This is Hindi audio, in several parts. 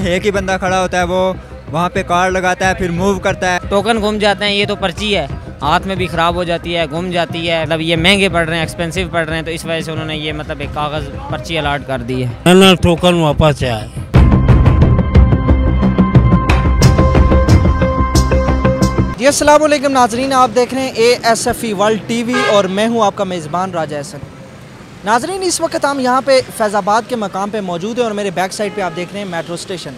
कि एक ही बंदा खड़ा होता है वो वहाँ पे कार्ड लगाता है फिर मूव करता है। टोकन घूम जाते हैं ये तो पर्ची है। हाथ में भी ख़राब हो जाती है घूम जाती है। मतलब ये महँगे पड़ रहे हैं एक्सपेंसिव पड़ रहे हैं तो इस वजह से उन्होंने ये मतलब एक कागज़ पर्ची अलाट कर दी है। टोकन वापस आए। जी अस्सलाम वालेकुम नाजरीन आप देख रहे हैं A S F E world TV we और मैं हूँ आपका मेज़बान राजा एहसन नाजरीन, इस वक्त हम यहाँ पे फैज़ाबाद के मकाम पे मौजूद हैं और मेरे बैक साइड पे आप देख रहे हैं मेट्रो स्टेशन।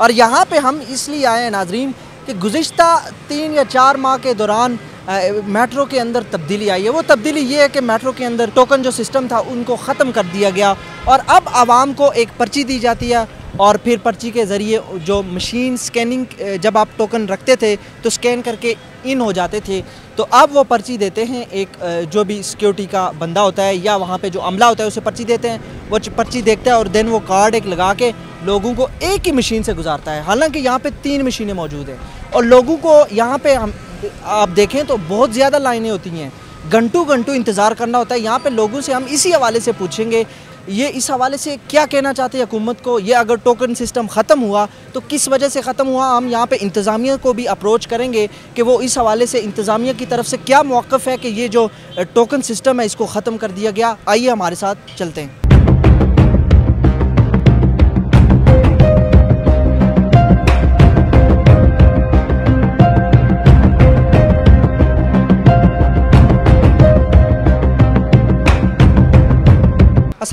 और यहाँ पे हम इसलिए आए हैं नाजरीन कि गुज्त तीन या चार माह के दौरान मेट्रो के अंदर तब्दीली आई है। वो तब्दीली ये है कि मेट्रो के अंदर टोकन जो सिस्टम था उनको ख़त्म कर दिया गया और अब आवाम को एक पर्ची दी जाती है और फिर पर्ची के ज़रिए जो मशीन स्कैनिंग जब आप टोकन रखते थे तो स्कैन करके इन हो जाते थे। तो अब वो पर्ची देते हैं एक जो भी सिक्योरिटी का बंदा होता है या वहाँ पे जो अमला होता है, उसे पर्ची देते हैं। वो पर्ची देखता है और देन वो कार्ड एक लगा के लोगों को एक ही मशीन से गुजारता है। हालाँकि यहाँ पे तीन मशीनें मौजूद हैं और लोगों को यहाँ पे हम, आप देखें तो बहुत ज़्यादा लाइनें होती हैं। घंटों घंटों इंतज़ार करना होता है। यहाँ पे लोगों से हम इसी हवाले से पूछेंगे ये इस हवाले से क्या कहना चाहते हैं हुकूमत को? ये अगर टोकन सिस्टम ख़त्म हुआ तो किस वजह से ख़त्म हुआ? हम यहाँ पे इंतज़ामिया को भी अप्रोच करेंगे कि वो इस हवाले से इंतज़ामिया की तरफ़ से क्या मौक़ है कि ये जो टोकन सिस्टम है, इसको ख़त्म कर दिया गया। आइए हमारे साथ चलते हैं।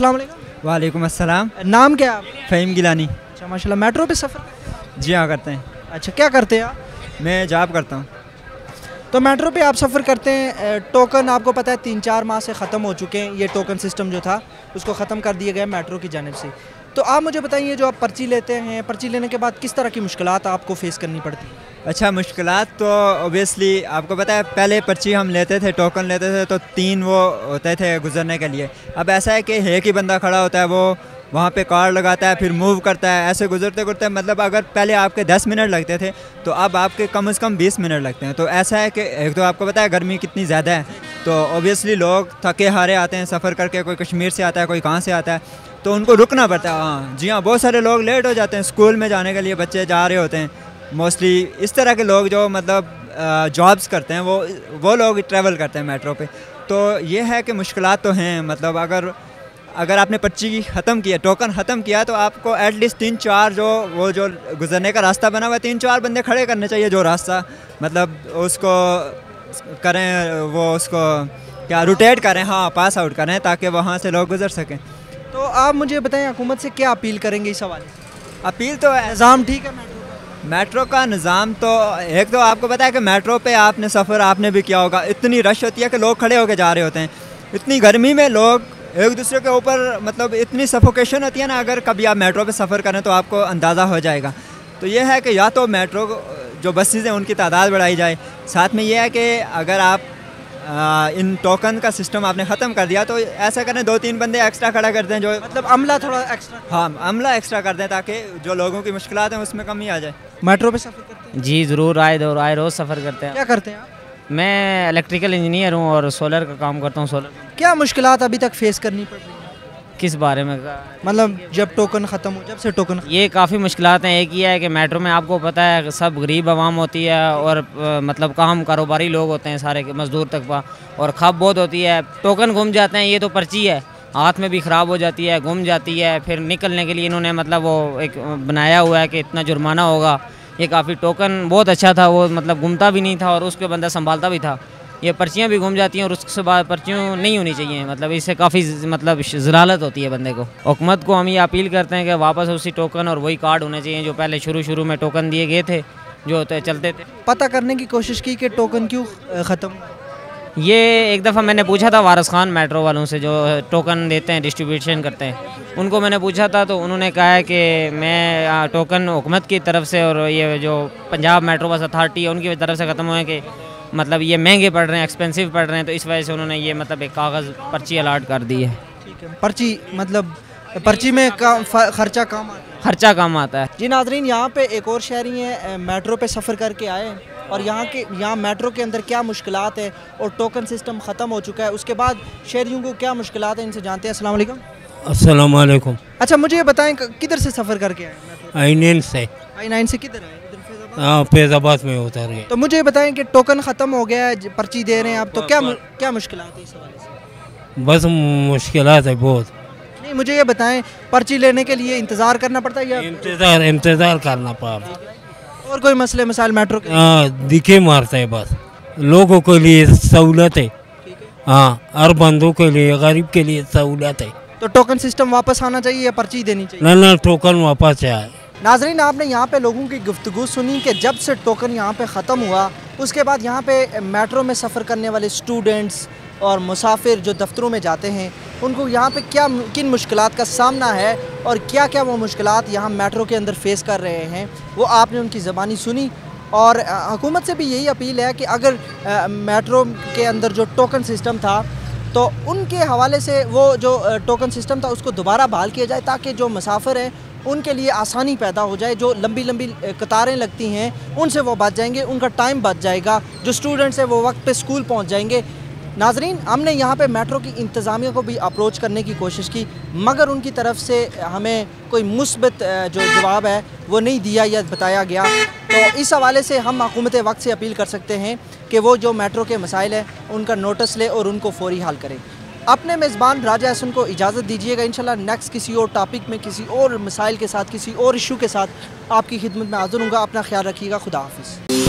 अस्सलाम वालेकुम। वालेकुम अस्सलाम। नाम क्या है फ़हीम गिलानी। अच्छा माशाल्लाह मेट्रो पे सफ़र जी हाँ करते हैं। अच्छा क्या करते हैं आप? मैं जॉब करता हूँ। तो मेट्रो पे आप सफ़र करते हैं टोकन आपको पता है तीन चार माह से ख़त्म हो चुके हैं ये टोकन सिस्टम जो था उसको ख़त्म कर दिया गया मेट्रो की जानब से। तो आप मुझे बताइए जो आप पर्ची लेते हैं पर्ची लेने के बाद किस तरह की मुश्किल आपको फेस करनी पड़ती? है अच्छा मुश्किल तो ओबियसली आपको पता है, पहले पर्ची हम लेते थे टोकन लेते थे तो तीन वो होते थे गुजरने के लिए। अब ऐसा है कि एक ही बंदा खड़ा होता है, वो वहाँ पे कार्ड लगाता है, फिर मूव करता है, ऐसे गुजरते गुजरते मतलब अगर पहले आपके 10 मिनट लगते थे तो अब आपके कम से कम 20 मिनट लगते हैं। तो ऐसा है कि एक तो आपको पता है, गर्मी कितनी ज़्यादा है तो ओबियसली लोग थके हारे आते हैं, सफ़र करके कोई कश्मीर से आता है, कोई कहाँ से आता है तो उनको रुकना पड़ता है। हाँ जी हाँ बहुत सारे लोग लेट हो जाते हैं स्कूल में जाने के लिए बच्चे जा रहे होते हैं। मोस्टली इस तरह के लोग जो मतलब जॉब्स करते हैं वो वो लोग ट्रैवल करते हैं मेट्रो पे। तो ये है कि मुश्किल तो हैं मतलब अगर अगर आपने पर्ची ख़त्म किया टोकन ख़त्म किया तो आपको एटलीस्ट तीन चार जो वो जो गुजरने का रास्ता बना हुआ है तीन चार बंदे खड़े करने चाहिए जो रास्ता मतलब उसको करें वो उसको क्या रोटेट करें हाँ पास आउट करें ताकि वहाँ से लोग गुजर सकें। तो आप मुझे बताएँ हुकूमत से क्या अपील करेंगे इस हवाले अपील तो निज़ाम ठीक है मेट्रो का? निज़ाम तो एक तो आपको पता है कि मेट्रो पे आपने सफ़र, आपने भी किया होगा। इतनी रश होती है कि लोग खड़े होकर जा रहे होते हैं। इतनी गर्मी में लोग एक दूसरे के ऊपर मतलब इतनी सफोकेशन होती है ना, अगर कभी आप मेट्रो पे सफ़र करें तो आपको अंदाज़ा हो जाएगा। तो ये है कि या तो मेट्रो, जो बसेज़ हैं, उनकी तादाद बढ़ाई जाए। साथ में ये है कि अगर आप इन टोकन का सिस्टम आपने ख़त्म कर दिया तो ऐसा करें दो तीन बंदे एक्स्ट्रा खड़ा कर दें जो मतलब अमला थोड़ा एक्स्ट्रा हाँ अमला एक्स्ट्रा कर दें ताकि जो लोगों की मुश्किल हैं उसमें कमी आ जाए। मेट्रो पे सफ़र करते हैं? जी ज़रूर आए दो आए रोज़ सफ़र करते हैं। क्या करते हैं आप? मैं इलेक्ट्रिकल इंजीनियर हूँ और सोलर का काम करता हूँ सोलर क्या मुश्किल अभी तक फेस करनी पड़ रही किस बारे में? मतलब जब टोकन ख़त्म हो जब से टोकन ये काफ़ी मुश्किल हैं एक ही है कि मेट्रो में आपको पता है सब गरीब आवाम होती है और मतलब काम कारोबारी लोग होते हैं सारे के मज़दूर तक पा और खप बहुत होती है। टोकन घूम जाते हैं ये तो पर्ची है। हाथ में भी ख़राब हो जाती है घूम जाती है फिर निकलने के लिए इन्होंने मतलब वो एक बनाया हुआ है कि इतना जुर्माना होगा। ये काफ़ी टोकन बहुत अच्छा था वो मतलब घूमता भी नहीं था और उसके बंदा संभालता भी था। ये पर्चियाँ भी घूम जाती हैं और उसके बाद पर्चियों नहीं होनी चाहिए। मतलब इससे काफ़ी मतलब ज़लालत होती है बंदे को। हुकूमत को हम ये अपील करते हैं कि वापस उसी टोकन और वही कार्ड होने चाहिए जो पहले शुरू शुरू में टोकन दिए गए थे जो होते चलते थे। पता करने की कोशिश की कि टोकन क्यों ख़त्म? ये एक दफ़ा मैंने पूछा था वारस खान मेट्रो वालों से जो टोकन देते हैं डिस्ट्रीब्यूशन करते हैं। उनको मैंने पूछा था तो उन्होंने कहा है कि मैं टोकन हुकूमत की तरफ़ से और ये जो पंजाब मेट्रो बस अथॉरिटी है उनकी तरफ़ से ख़त्म हुए कि मतलब ये महँगे पड़ रहे हैं एक्सपेंसिव पड़ रहे हैं तो इस वजह से उन्होंने ये मतलब एक कागज़ पर्ची अलाट कर दी है। ठीक है पर्ची मतलब पर्ची में का, खर्चा कम खर्चा कम आता है। जी नाजरीन यहाँ पे एक और शहरी हैं मेट्रो पे सफ़र करके आए हैं और यहाँ के यहाँ मेट्रो के अंदर क्या मुश्किल है और टोकन सिस्टम ख़त्म हो चुका है। उसके बाद शहरियों को क्या मुश्किल है इनसे जानते हैं। अस्सलाम वालेकुम। अस्सलाम वालेकुम। अच्छा मुझे ये बताएँ किधर से सफ़र करके आए हैं? मेट्रो आइनन से। आई नाइन से किधर आए हाँ फैजाबाद में उतर गए तो मुझे ये बताएँ कि टोकन ख़त्म हो गया है पर्ची दे रहे हैं आप तो क्या मु- क्या मुश्किल है इस हवाले बस मुश्किल है बहुत। नहीं मुझे ये बताएँ पर्ची लेने के लिए इंतज़ार करना पड़ता है या इंतज़ार इंतज़ार करना पड़ा और कोई मसले मसाइल मेट्रो हाँ दिखे मारते हैं बस। लोगों के लिए सहूलत है। हाँ। हर बंदों के लिए गरीब के लिए सहूलत है। तो टोकन सिस्टम वापस आना चाहिए या पर्ची देनी चाहिए? ना ना टोकन वापस आए नाजरीन, आपने यहाँ पे लोगों की गुफ्तगु सुनी कि जब से टोकन यहाँ पे ख़त्म हुआ, उसके बाद यहाँ पे मेट्रो में सफ़र करने वाले स्टूडेंट्स और मुसाफिर जो दफ्तरों में जाते हैं, उनको यहाँ पे क्या किन मुश्किलात का सामना है और क्या क्या वो मुश्किलात यहाँ मेट्रो के अंदर फेस कर रहे हैं, वो आपने उनकी ज़बानी सुनी? और हुकूमत से भी यही अपील है कि अगर मेट्रो के अंदर जो टोकन सिस्टम था तो उनके हवाले से वो जो टोकन सिस्टम था, उसको दोबारा बहाल किया जाए ताकि जो मुसाफिर हैं उनके लिए आसानी पैदा हो जाए, जो लंबी लंबी कतारें लगती हैं, उनसे वो बच जाएँगे, उनका टाइम बच जाएगा, जो स्टूडेंट्स हैं वो वक्त पे स्कूल पहुँच जाएँगे। नाजरीन, हमने यहाँ पे मेट्रो की इंतज़ामिया को भी अप्रोच करने की कोशिश की, मगर उनकी तरफ़ से हमें कोई मुस्बत जो जवाब है, वो नहीं दिया या बताया गया। तो इस हवाले से हम हकूमत वक्त से अपील कर सकते हैं कि वो जो मेट्रो के मसाइल हैं, उनका नोटिस ले और उनको फौरी हल करें। अपने मेज़बान राजा हसन को इजाज़त दीजिएगा, इंशाल्लाह नेक्स्ट किसी और टॉपिक में, किसी और मिसाइल के साथ, किसी और इशू के साथ आपकी खिदमत में हाजिर हूँ अपना ख्याल रखिएगा। खुदा हाफिज़।